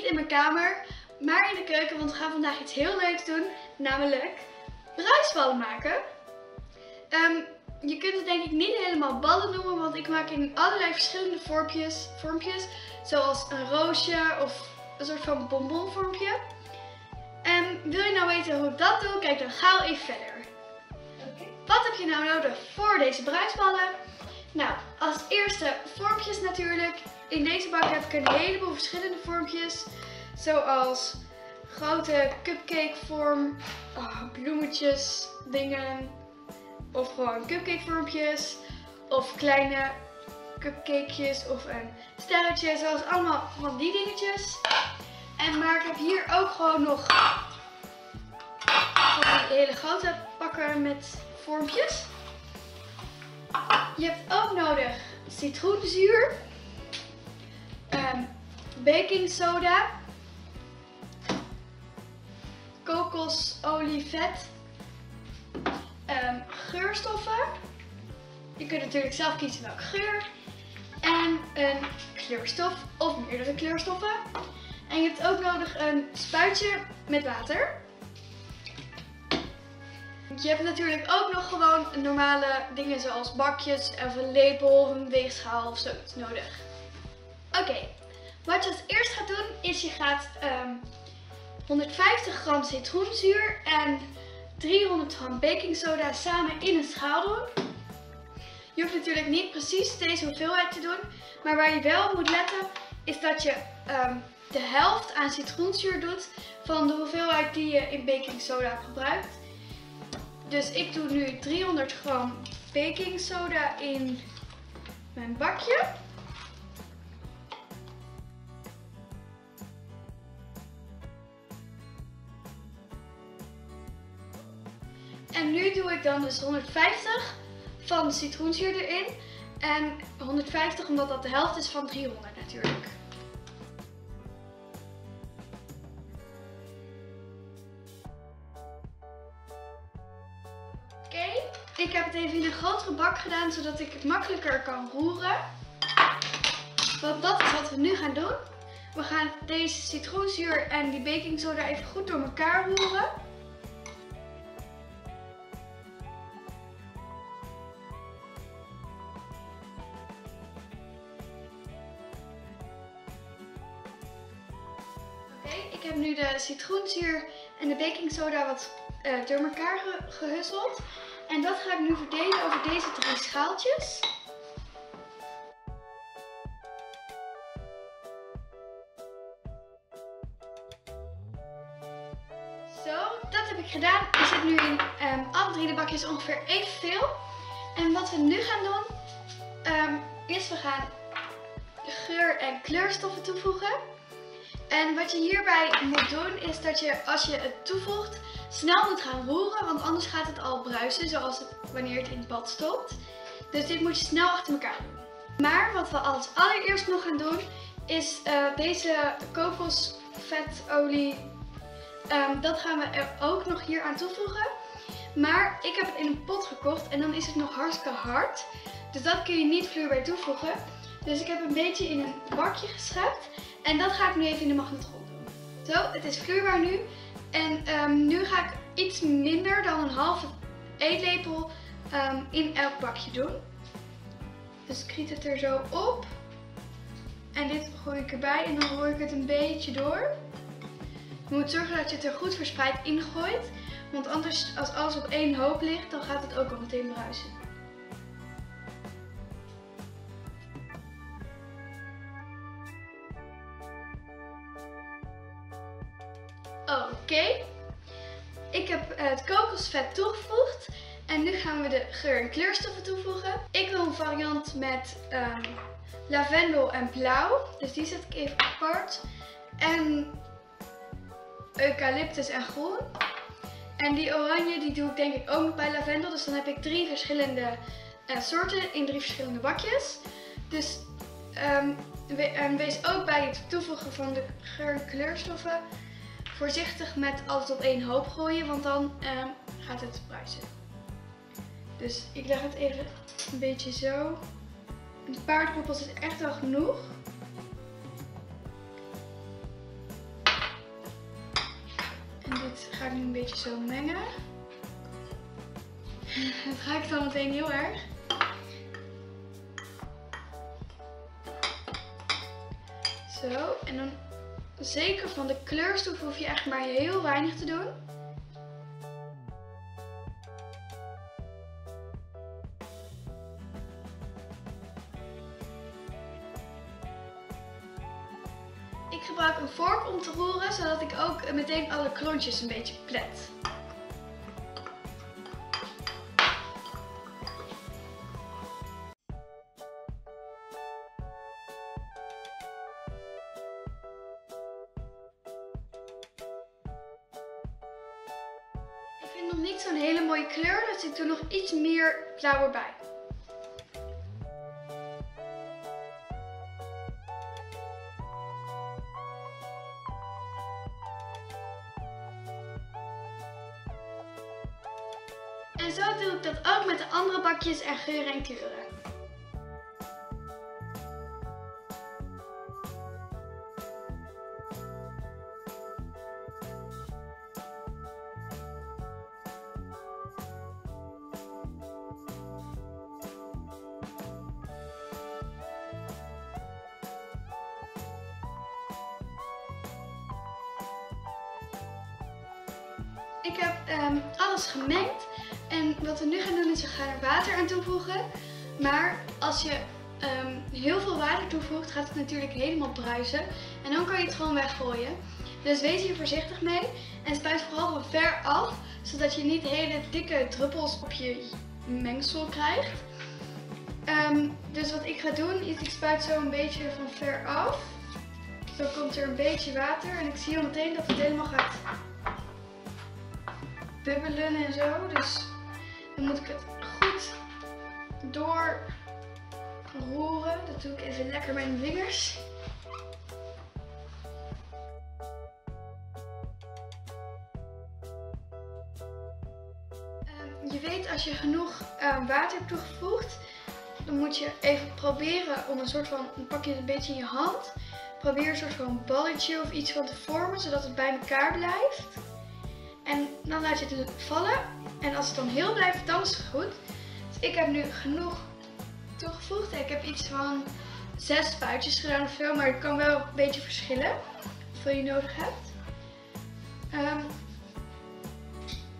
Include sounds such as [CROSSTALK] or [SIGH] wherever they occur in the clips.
niet in mijn kamer, maar in de keuken, want we gaan vandaag iets heel leuks doen, namelijk bruisballen maken. Ehm, je kunt het denk ik niet helemaal ballen noemen, want ik maak in allerlei verschillende vormpjes, vormpjes zoals een roosje of een soort van bonbonvormpje. En wil je nou weten hoe ik dat doe, kijk dan gauw even verder. Wat heb je nou nodig voor deze bruisballen? Nou, als eerste vormpjes natuurlijk. In deze bak heb ik een heleboel verschillende vormpjes. Zoals grote cupcake vorm, oh, bloemetjes, dingen. Of gewoon cupcake vormpjes. Of kleine cupcakejes of een sterretje. Zoals allemaal van die dingetjes. En maar ik heb hier ook gewoon nog van die hele grote pakken met vormpjes. Je hebt ook nodig citroenzuur, baking soda, kokosolie, vet, um, geurstoffen. Je kunt natuurlijk zelf kiezen welke geur. En een kleurstof of meerdere kleurstoffen. En je hebt ook nodig een spuitje met water. Je hebt natuurlijk ook nog gewoon normale dingen zoals bakjes of een lepel of een weegschaal of zoiets nodig. Oké, wat je als eerst gaat doen is je gaat 150 ehm, gram citroenzuur en 300 gram baking soda samen in een schaal doen. Je hoeft natuurlijk niet precies deze hoeveelheid te doen, maar waar je wel moet letten is dat je ehm, de helft aan citroenzuur doet van de hoeveelheid die je in baking soda gebruikt. Dus ik doe nu 300 gram baking soda in mijn bakje. En nu doe ik dan dus 150 van citroenzuur erin. En 150 omdat dat de helft is van 300 natuurlijk. Ik heb het even in een grotere bak gedaan, zodat ik het makkelijker kan roeren. Want dat is wat we nu gaan doen. We gaan deze citroenzuur en die baking soda even goed door elkaar roeren. Ik heb nu de citroenzuur en de baking soda wat uh, door elkaar gehusseld. En dat ga ik nu verdelen over deze drie schaaltjes. Zo, dat heb ik gedaan. Ik zit nu in um, alle drie de bakjes ongeveer evenveel. En wat we nu gaan doen, um, is we gaan geur- en kleurstoffen toevoegen. En wat je hierbij moet doen is dat je als je het toevoegt snel moet gaan roeren, want anders gaat het al bruisen zoals het, wanneer het in het bad stopt. Dus dit moet je snel achter elkaar doen. Maar wat we als allereerst nog gaan doen is uh, deze kokosvetolie, um, dat gaan we er ook nog hier aan toevoegen. Maar ik heb het in een pot gekocht en dan is het nog hartstikke hard. Dus dat kun je niet vloeibaar toevoegen. Dus ik heb een beetje in een bakje geschept. En dat ga ik nu even in de magnetron doen. Zo, het is vloeibaar nu. En um, nu ga ik iets minder dan een halve eetlepel um, in elk bakje doen. Dus ik giet het er zo op. En dit gooi ik erbij en dan roer ik het een beetje door. Je moet zorgen dat je het er goed verspreid ingooit. Want anders, als alles op één hoop ligt, dan gaat het ook al meteen bruisen. Oké. Ik heb het kokosvet toegevoegd. En nu gaan we de geur- en kleurstoffen toevoegen. Ik wil een variant met um, lavendel en blauw. Dus die zet ik even apart. En eucalyptus en groen. En die oranje die doe ik denk ik ook nog bij lavendel. Dus dan heb ik drie verschillende uh, soorten in drie verschillende bakjes. Dus um, wees ook bij het toevoegen van de geur- en kleurstoffen voorzichtig met alles op één hoop gooien, want dan ehm, gaat het bruisen. Dus ik leg het even een beetje zo. de paardkoppels is echt wel genoeg. En dit ga ik nu een beetje zo mengen. [LAUGHS] Het ruikt dan meteen heel erg. Zo, en dan zeker van de kleurstof hoef je echt maar heel weinig te doen. Ik gebruik een vork om te roeren, zodat ik ook meteen alle klontjes een beetje plet. Nog niet zo'n hele mooie kleur, dus ik doe nog iets meer blauw erbij. En zo doe ik dat ook met de andere bakjes en geuren en kleuren. Ik heb ehm, alles gemengd. En wat we nu gaan doen is we gaan er water aan toevoegen. Maar als je ehm, heel veel water toevoegt, gaat het natuurlijk helemaal bruisen. En dan kan je het gewoon weggooien. Dus wees hier voorzichtig mee. En spuit vooral van ver af, zodat je niet hele dikke druppels op je mengsel krijgt. Ehm, dus wat ik ga doen, is ik spuit zo een beetje van ver af. Zo komt er een beetje water en ik zie al meteen dat het helemaal gaat bubbelen en zo. Dus dan moet ik het goed door roeren. Dat doe ik even lekker met mijn vingers. Ehm, je weet als je genoeg uh, water hebt toegevoegd, dan moet je even proberen om een soort van, pak je het een beetje in je hand. Probeer een soort van balletje of iets van te vormen, zodat het bij elkaar blijft. Dan laat je het vallen. En als het dan heel blijft, dan is het goed. Dus ik heb nu genoeg toegevoegd. Ik heb iets van zes spuitjes gedaan of veel. Maar het kan wel een beetje verschillen. Hoeveel je nodig hebt. Um,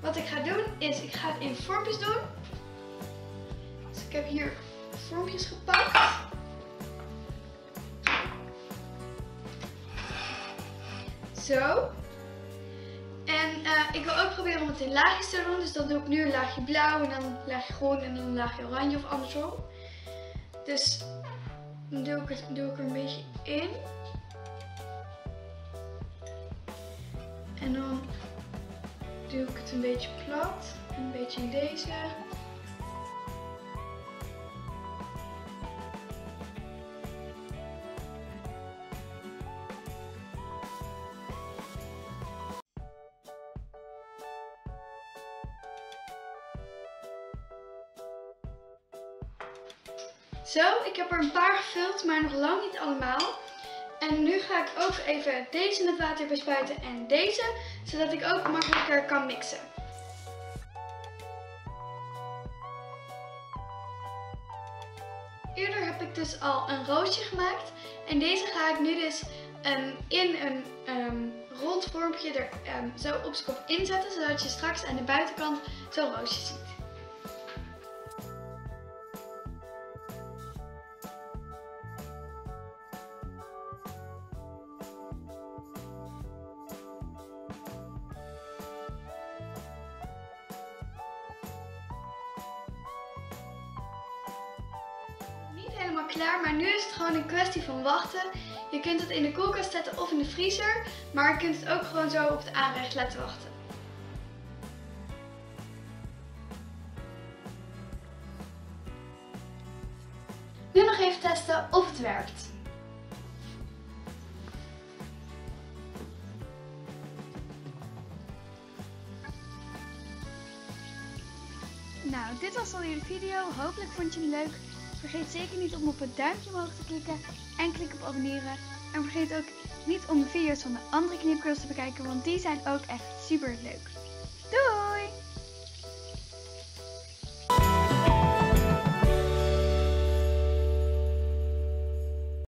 wat ik ga doen is, ik ga het in vormpjes doen. Dus ik heb hier vormpjes gepakt. Zo. En uh, ik wil ook proberen om het in laagjes te doen. Dus dan doe ik nu een laagje blauw en dan een laagje groen en dan een laagje oranje of andersom. Dus dan doe ik, het, doe ik er een beetje in. En dan doe ik het een beetje plat. Een beetje in deze. Zo, ik heb er een paar gevuld, maar nog lang niet allemaal. En nu ga ik ook even deze met water bespuiten en deze, zodat ik ook makkelijker kan mixen. Eerder heb ik dus al een roosje gemaakt en deze ga ik nu dus um, in een um, rond vormpje er um, zo op zijn kop inzetten, zodat je straks aan de buitenkant zo'n roosje ziet. Klaar, maar nu is het gewoon een kwestie van wachten. Je kunt het in de koelkast zetten of in de vriezer, maar je kunt het ook gewoon zo op de aanrecht laten wachten. Nu nog even testen of het werkt. Nou, dit was alweer de video. Hopelijk vond je hem leuk. Vergeet zeker niet om op het duimpje omhoog te klikken en klik op abonneren. En vergeet ook niet om de video's van de andere knipgirls te bekijken, want die zijn ook echt super leuk.